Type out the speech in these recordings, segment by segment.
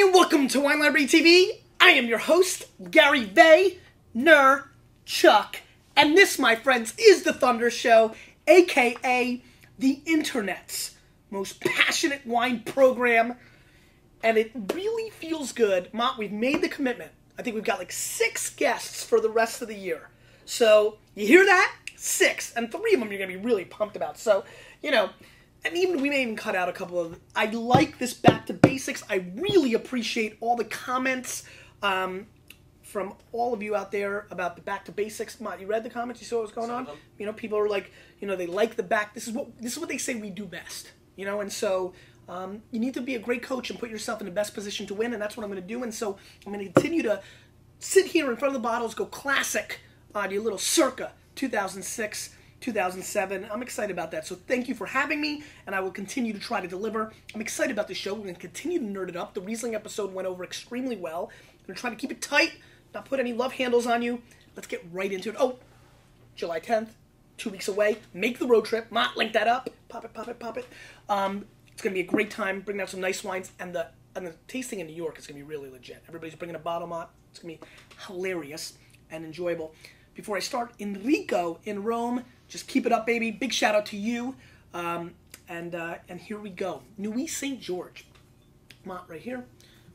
and welcome to Wine Library TV. I am your host, Gary Vay, Ner, Chuck, and this, my friends, is the Thunder Show, aka the internet's most passionate wine program. And it really feels good. Mont, we've made the commitment. I think we've got like six guests for the rest of the year. So, you hear that? Six. And three of them you're to be really pumped about. So, you know, and even we may even cut out a couple of. I like this back to basics. I really appreciate all the comments um, from all of you out there about the back to basics. Mont, you read the comments? You saw what was going Some on? You know, people are like, you know, they like the back. This is what this is what they say we do best. You know, and so um, you need to be a great coach and put yourself in the best position to win, and that's what I'm going to do. And so I'm going to continue to sit here in front of the bottles, go classic on your little circa 2006. 2007. I'm excited about that. So thank you for having me, and I will continue to try to deliver. I'm excited about the show. We're going to continue to nerd it up. The Riesling episode went over extremely well. I'm going to try to keep it tight, not put any love handles on you. Let's get right into it. Oh, July 10th, two weeks away. Make the road trip. Mott, link that up. Pop it, pop it, pop it. Um, it's going to be a great time. Bringing out some nice wines, and the and the tasting in New York is going to be really legit. Everybody's bringing a bottle, Mott. It's going to be hilarious and enjoyable. Before I start, Enrico in Rome. Just keep it up, baby. Big shout out to you. Um, and uh, and here we go. Nuits Saint Georges. Mont right here,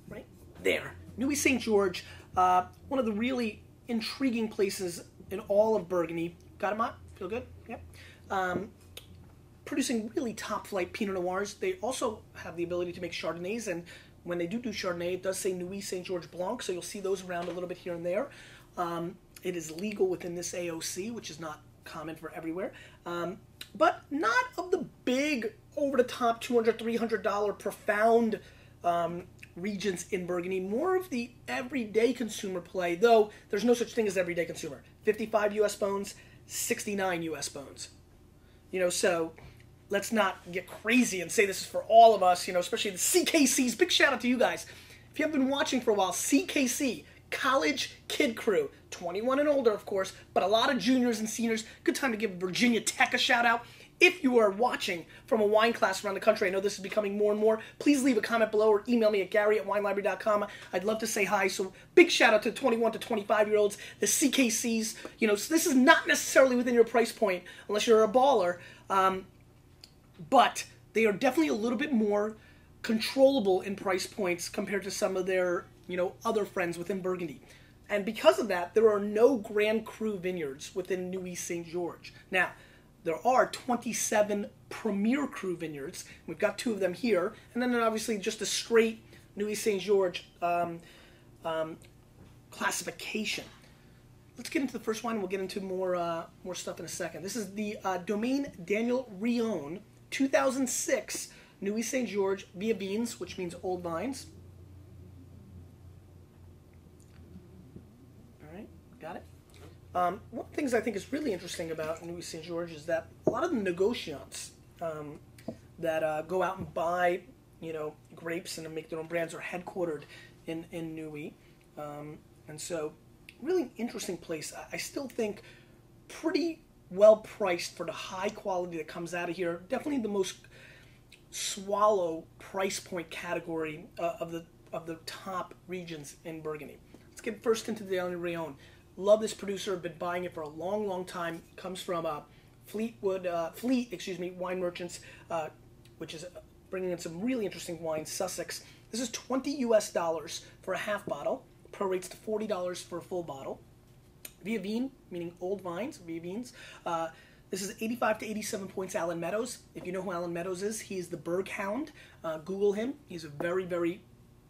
right there. Nuits Saint Georges, uh, one of the really intriguing places in all of Burgundy. Got it, Mont? Feel good? Yep. Um, producing really top flight Pinot Noirs. They also have the ability to make Chardonnays, and when they do do Chardonnay, it does say Nuits Saint Georges Blanc, so you'll see those around a little bit here and there. Um, it is legal within this AOC, which is not common for everywhere, um, but not of the big, over the top, $200, $300 profound um, regions in Burgundy. More of the everyday consumer play, though there's no such thing as everyday consumer. 55 US bones, 69 US bones. You know, so let's not get crazy and say this is for all of us, you know, especially the CKCs. Big shout out to you guys. If you haven't been watching for a while, CKC, College Kid Crew, 21 and older, of course, but a lot of juniors and seniors. Good time to give Virginia Tech a shout out. If you are watching from a wine class around the country, I know this is becoming more and more. Please leave a comment below or email me at gary at winelibrary.com. I'd love to say hi. So, big shout out to 21 to 25 year olds, the CKCs. You know, so this is not necessarily within your price point unless you're a baller. Um, but they are definitely a little bit more controllable in price points compared to some of their you know other friends within Burgundy. And because of that, there are no Grand Cru vineyards within Nuits Saint Georges. Now, there are 27 Premier Cru vineyards. We've got two of them here, and then obviously just a straight Nuits Saint Georges um, um, classification. Let's get into the first one. We'll get into more uh, more stuff in a second. This is the uh, Domaine Daniel Rion 2006 Nuit Saint George Vieilles Vignes, which means old vines. All right, got it. Um, one of the things I think is really interesting about Nuits Saint Georges is that a lot of the negotiants um, that uh, go out and buy, you know, grapes and make their own brands are headquartered in in Nuits, um, and so really interesting place. I, I still think pretty well priced for the high quality that comes out of here. Definitely the most swallow price point category uh, of the of the top regions in Burgundy. Let's get first into the Daniel Rion. Love this producer. Been buying it for a long, long time. Comes from uh, Fleetwood uh, Fleet, excuse me, wine merchants, uh, which is bringing in some really interesting wines. Sussex. This is 20 U.S. dollars for a half bottle. Prorates to $40 for a full bottle. Vieilles Vignes, meaning old vines, Vieilles Vignes. Uh, this is 85 to 87 points, Alan Meadows. If you know who Alan Meadows is, he's the Burghound. Uh, Google him. He's a very, very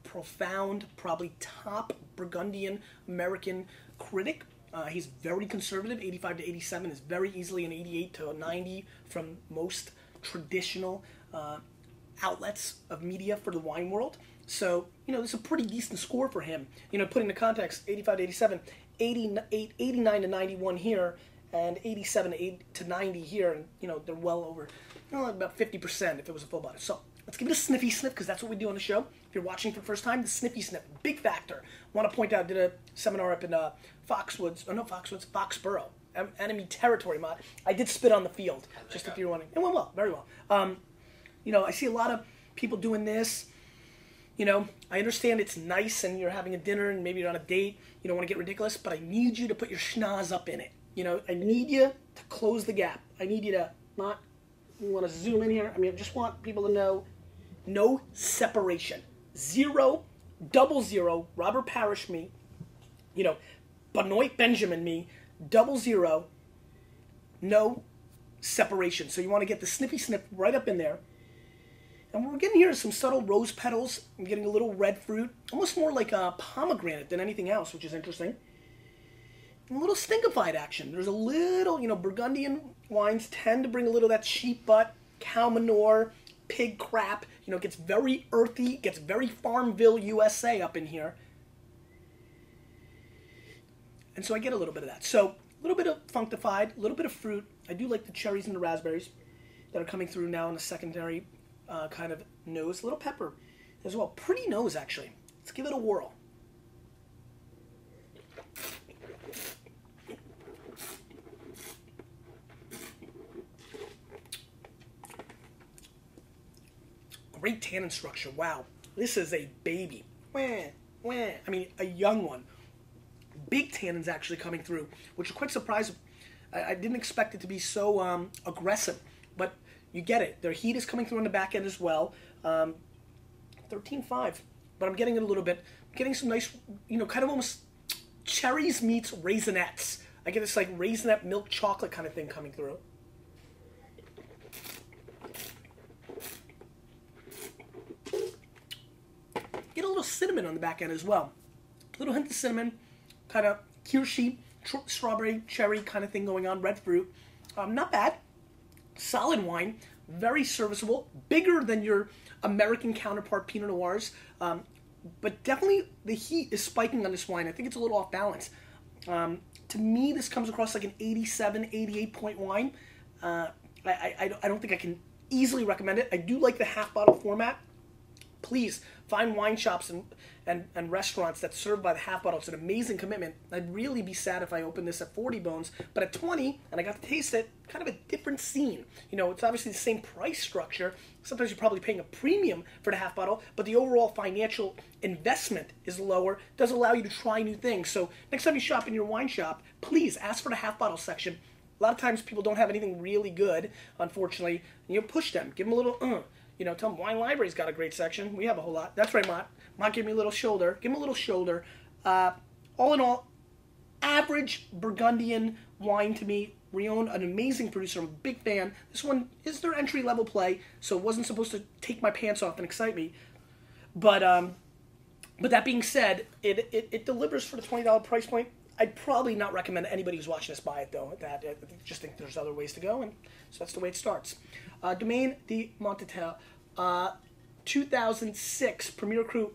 profound, probably top Burgundian American critic. Uh, he's very conservative. 85 to 87 is very easily an 88 to 90 from most traditional uh, outlets of media for the wine world. So, you know, is a pretty decent score for him. You know, putting the context, 85 to 87, 88, 89 to 91 here, and 87 to, 8 to 90 here, and, you know, they're well over, you know, about 50% if it was a full body. So, let's give it a sniffy sniff, because that's what we do on the show. If you're watching for the first time, the sniffy sniff, big factor. want to point out, I did a seminar up in uh, Foxwoods, or no, Foxwoods, Foxborough, em- enemy territory, mod. I did spit on the field, just if you're wondering. It went well, very well. Um, you know, I see a lot of people doing this you know, I understand it's nice and you're having a dinner and maybe you're on a date. You don't want to get ridiculous, but I need you to put your schnoz up in it. You know, I need you to close the gap. I need you to not. You want to zoom in here? I mean, I just want people to know no separation. Zero, double zero, Robert Parish me, you know, Benoit Benjamin me, double zero, no separation. So you want to get the snippy snip right up in there. And we're getting here some subtle rose petals. I'm getting a little red fruit, almost more like a pomegranate than anything else, which is interesting. A little stinkified action. There's a little, you know, Burgundian wines tend to bring a little of that sheep butt, cow manure, pig crap. You know, gets very earthy, gets very Farmville, USA up in here. And so I get a little bit of that. So a little bit of functified, a little bit of fruit. I do like the cherries and the raspberries that are coming through now in the secondary uh, kind of nose. A little pepper as well. Pretty nose, actually. Let's give it a whirl. Great tannin structure. Wow. This is a baby. Wah, wah. I mean, a young one. Big tannins actually coming through, which is quite surprising. I, I didn't expect it to be so um, aggressive, but you get it. Their heat is coming through on the back end as well. Um, 13.5, but I'm getting it a little bit. I'm getting some nice, you know, kind of almost cherries meets raisinets. I get this like raisinette milk chocolate kind of thing coming through. Get a little cinnamon on the back end as well. A little hint of cinnamon, kind of kirshy, tr- strawberry, cherry kind of thing going on, red fruit. Um, not bad. Solid wine, very serviceable, bigger than your American counterpart Pinot Noirs, um, but definitely the heat is spiking on this wine. I think it's a little off balance. Um, to me, this comes across like an 87, 88 point wine. Uh, I, I, I don't think I can easily recommend it. I do like the half bottle format. Please find wine shops and, and, and restaurants that serve by the half bottle. It's an amazing commitment. I'd really be sad if I opened this at 40 bones, but at 20, and I got to taste it, kind of a different scene. You know, it's obviously the same price structure. Sometimes you're probably paying a premium for the half bottle, but the overall financial investment is lower, does allow you to try new things. So next time you shop in your wine shop, please ask for the half bottle section. A lot of times people don't have anything really good, unfortunately. And you push them, give them a little, uh, you know, tell them Wine Library's got a great section. We have a whole lot. That's right, Mott. Mott give me a little shoulder. Give him a little shoulder. Uh, all in all, average Burgundian wine to me. Rion, an amazing producer. I'm a big fan. This one is their entry level play, so it wasn't supposed to take my pants off and excite me. But um, but that being said, it, it, it delivers for the twenty dollar price point. I'd probably not recommend anybody who's watching this buy it though. That I just think there's other ways to go, and so that's the way it starts. Uh, Domaine de Montille, uh, 2006 Premier Cru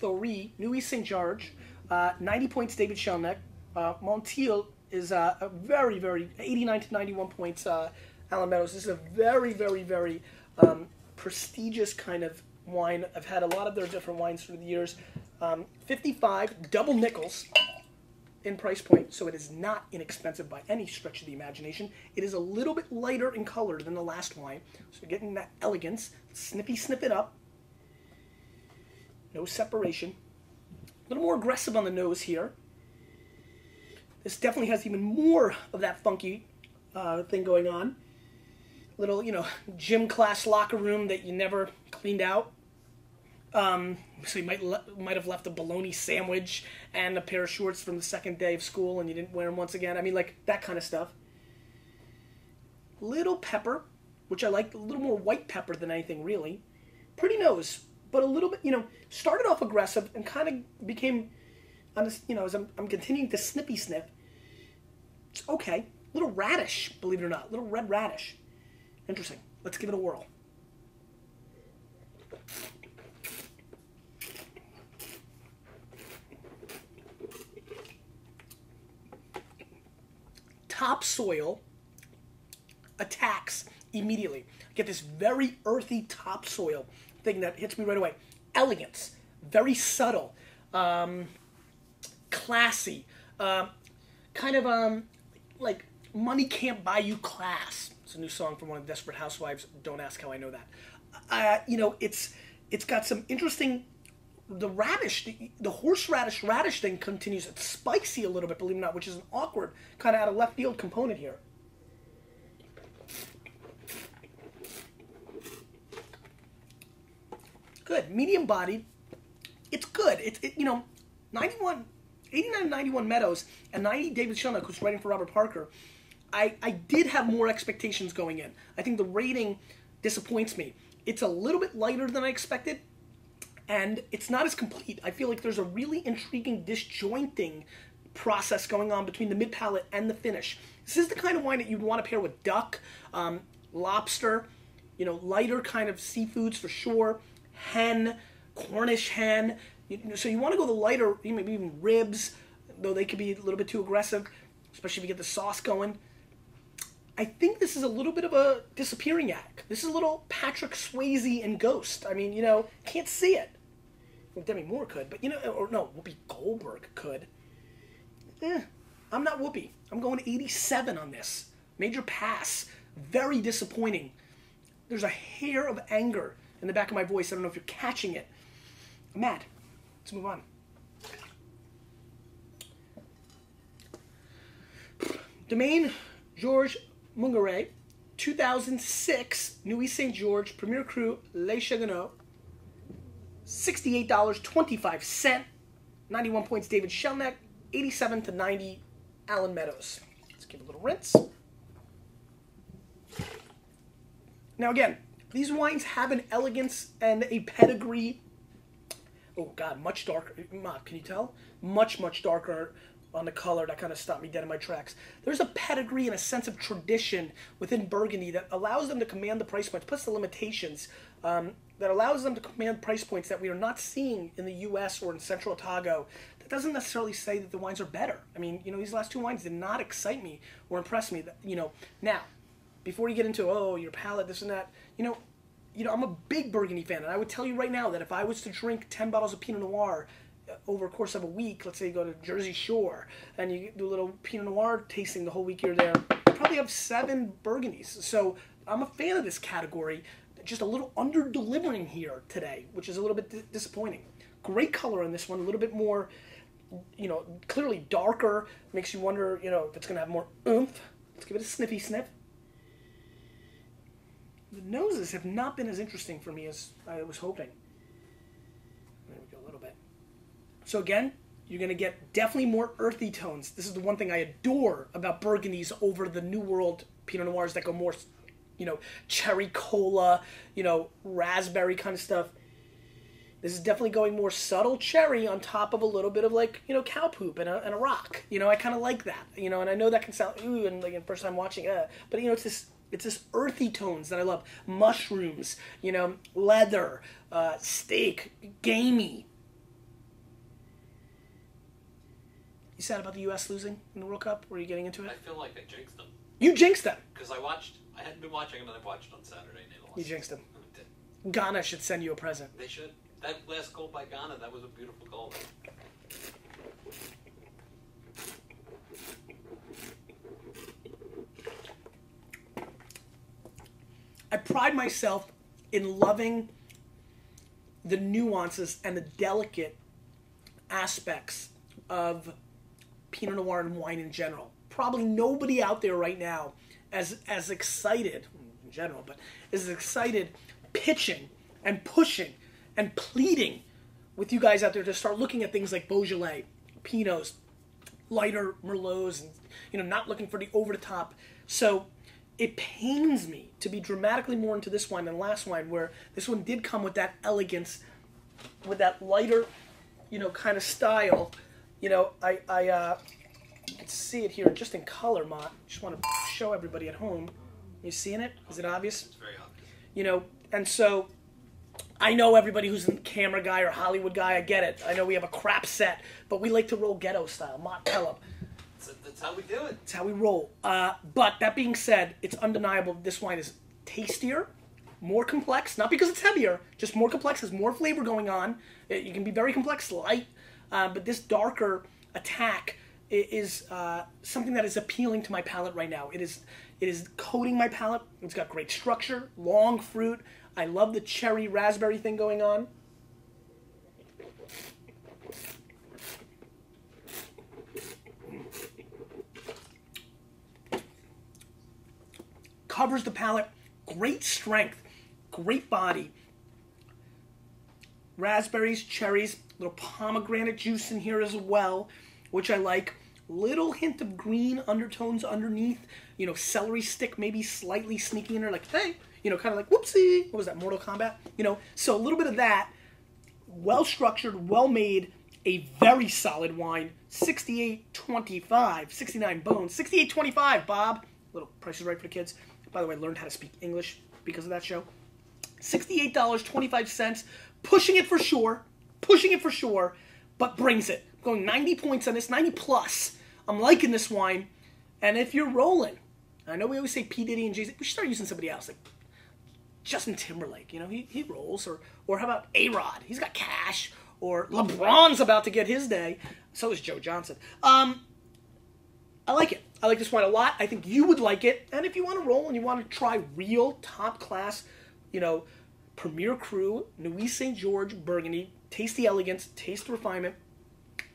03, Nuits Saint Georges, uh, 90 points David Schildknecht. Uh, Montille is uh, a very, very 89 to 91 points. Uh, Alan Meadows. This is a very, very, very um, prestigious kind of wine. I've had a lot of their different wines through the years. Um, 55 double nickels in price point, so it is not inexpensive by any stretch of the imagination. It is a little bit lighter in color than the last wine, so you're getting that elegance. Snippy snip it up. No separation. A little more aggressive on the nose here. This definitely has even more of that funky uh, thing going on. Little, you know, gym class locker room that you never cleaned out. Um, so you might le- might have left a bologna sandwich and a pair of shorts from the second day of school, and you didn't wear them once again. I mean, like that kind of stuff. Little pepper, which I like, a little more white pepper than anything really. Pretty nose, but a little bit, you know, started off aggressive and kind of became, on you know, as I'm, I'm continuing to snippy sniff. It's okay. Little radish, believe it or not, little red radish. Interesting. Let's give it a whirl. Topsoil attacks immediately. I get this very earthy topsoil thing that hits me right away. Elegance, very subtle, um, classy, uh, kind of um, like money can't buy you class. It's a new song from one of the Desperate Housewives. Don't ask how I know that. Uh, you know, it's it's got some interesting the radish, the, the horseradish radish thing continues. It's spicy a little bit, believe it or not, which is an awkward kind of out of left field component here. Good, medium bodied. It's good. It's it, you know, 91, 89, 91 Meadows and 90 David Schildknecht, who's writing for Robert Parker. I, I did have more expectations going in. I think the rating disappoints me. It's a little bit lighter than I expected, and it's not as complete. I feel like there's a really intriguing disjointing process going on between the mid palate and the finish. This is the kind of wine that you'd want to pair with duck, um, lobster, you know, lighter kind of seafoods for sure, hen, Cornish hen. You, so you want to go the lighter, maybe even ribs, though they could be a little bit too aggressive, especially if you get the sauce going. I think this is a little bit of a disappearing act. This is a little Patrick Swayze and Ghost. I mean, you know, can't see it. Demi Moore could, but you know, or no, Whoopi Goldberg could. Eh, I'm not Whoopi. I'm going 87 on this. Major pass. Very disappointing. There's a hair of anger in the back of my voice. I don't know if you're catching it. I'm mad. Let's move on. Domaine Georges Mugneret, 2006 Nuits St. Georges Premier Cru Les Chaignots, $68.25. 91 points David Schildknecht, 87 to 90 Alan Meadows. Let's give a little rinse. Now again, these wines have an elegance and a pedigree. Oh God, much darker. Can you tell? Much, much darker on the color that kind of stopped me dead in my tracks. There's a pedigree and a sense of tradition within Burgundy that allows them to command the price points, plus the limitations, um, that allows them to command price points that we are not seeing in the U.S. or in Central Otago. That doesn't necessarily say that the wines are better. I mean, you know, these last two wines did not excite me or impress me. That, you know, now, before you get into oh your palate, this and that, you know, you know, I'm a big Burgundy fan, and I would tell you right now that if I was to drink 10 bottles of Pinot Noir over a course of a week, let's say you go to Jersey Shore and you do a little Pinot Noir tasting the whole week you're there, you probably have seven Burgundies. So I'm a fan of this category. Just a little under delivering here today, which is a little bit disappointing. Great color on this one, a little bit more, you know, clearly darker. Makes you wonder, you know, if it's going to have more oomph. Let's give it a sniffy sniff. The noses have not been as interesting for me as I was hoping. So again, you're going to get definitely more earthy tones. This is the one thing I adore about Burgundies over the New World Pinot Noirs that go more, you know, cherry cola, you know, raspberry kind of stuff. This is definitely going more subtle cherry on top of a little bit of like, you know, cow poop and a, and a rock. You know, I kind of like that. You know, and I know that can sound, ooh, and like, first time watching, uh, but you know, it's this it's this earthy tones that I love. Mushrooms, you know, leather, uh, steak, gamey, You sad about the U.S. losing in the World Cup? Were you getting into it? I feel like I jinxed them. You jinxed them. Because I watched. I hadn't been watching them, and I watched on Saturday. And they lost. You jinxed them. Ghana should send you a present. They should. That last goal by Ghana, that was a beautiful goal. I pride myself in loving the nuances and the delicate aspects of Pinot Noir and wine in general. Probably nobody out there right now as as excited in general, but as excited pitching and pushing and pleading with you guys out there to start looking at things like Beaujolais, Pinots, lighter Merlots, and you know, not looking for the over the top. So it pains me to be dramatically more into this wine than last wine, where this one did come with that elegance, with that lighter, you know, kind of style you know, I, I uh, can see it here just in color, Mott. Just want to show everybody at home. You seeing it? Is it obvious? It's very obvious. You know, and so I know everybody who's a camera guy or Hollywood guy. I get it. I know we have a crap set, but we like to roll ghetto style. Them. That's, that's how we do it. That's how we roll. Uh, but that being said, it's undeniable this wine is tastier, more complex. Not because it's heavier, just more complex. Has more flavor going on. It, you can be very complex, light uh, but this darker attack is uh, something that is appealing to my palate right now. It is it is coating my palate. It's got great structure, long fruit. I love the cherry raspberry thing going on. Covers the palate, great strength, great body. Raspberries, cherries, little pomegranate juice in here as well, which I like. Little hint of green undertones underneath. You know, celery stick maybe slightly sneaking in there, like, hey, you know, kind of like, whoopsie. What was that, Mortal Kombat? You know, so a little bit of that. Well structured, well made, a very solid wine. 68.25, 69 bones. 68.25, Bob. Little price is right for the kids. By the way, I learned how to speak English because of that show. $68.25. Pushing it for sure. Pushing it for sure, but brings it. I'm Going 90 points on this, 90 plus. I'm liking this wine. And if you're rolling, I know we always say P. Diddy and Jay Z. We should start using somebody else, like Justin Timberlake. You know, he, he rolls. Or, or how about A Rod? He's got cash. Or LeBron's about to get his day. So is Joe Johnson. Um, I like it. I like this wine a lot. I think you would like it. And if you want to roll and you want to try real top class, you know, Premier Cru, Nuits St. Georges Burgundy, taste the elegance, taste the refinement,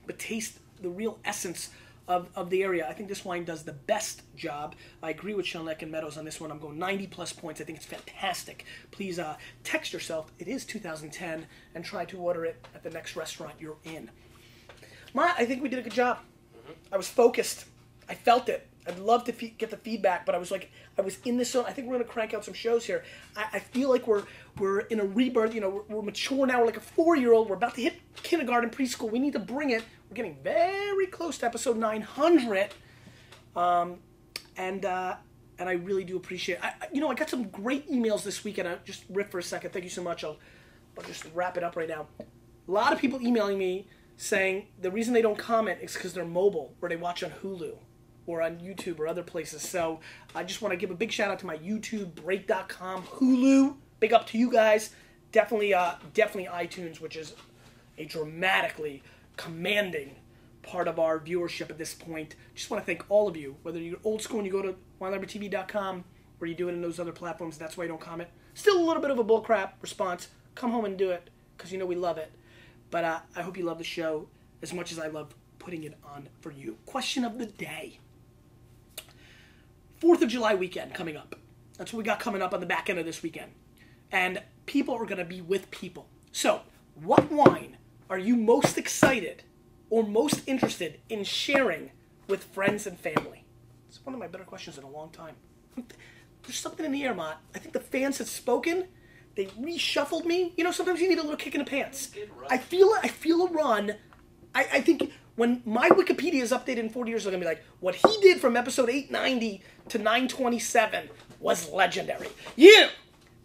but taste the real essence of, of the area. I think this wine does the best job. I agree with Schildknecht and Meadows on this one. I'm going 90 plus points. I think it's fantastic. Please uh, text yourself. It is 2010 and try to order it at the next restaurant you're in. Ma, I think we did a good job. I was focused. I felt it. I'd love to get the feedback, but I was like, I was in this zone. I think we're gonna crank out some shows here. I, I feel like we're we're in a rebirth. You know, we're, we're mature now. We're like a four year old. We're about to hit kindergarten, preschool. We need to bring it. We're getting very close to episode 900, um, and uh, and I really do appreciate. I- you know, I got some great emails this week, and I just riff for a second. Thank you so much. I'll I'll just wrap it up right now. A lot of people emailing me saying the reason they don't comment is because they're mobile or they watch on Hulu or on YouTube or other places. So I just want to give a big shout out to my YouTube, Break.com, Hulu. Big up to you guys. Definitely, uh, definitely iTunes, which is a dramatically commanding part of our viewership at this point. Just want to thank all of you, whether you're old school and you go to winelibrarytv.com or you do it in those other platforms. That's why you don't comment. Still a little bit of a bullcrap response. Come home and do it because you know we love it. But uh, I hope you love the show as much as I love putting it on for you. Question of the day. Fourth of July weekend coming up. That's what we got coming up on the back end of this weekend. And people are going to be with people. So, what wine are you most excited or most interested in sharing with friends and family? It's one of my better questions in a long time. There's something in the air, Mott. I think the fans have spoken. They reshuffled me. You know, sometimes you need a little kick in the pants. I feel I feel a run. I, I think when my Wikipedia is updated in 40 years, they're gonna be like, what he did from episode 890 to 927 was legendary. You,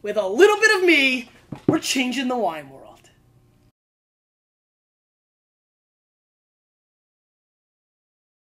with a little bit of me, we're changing the wine world.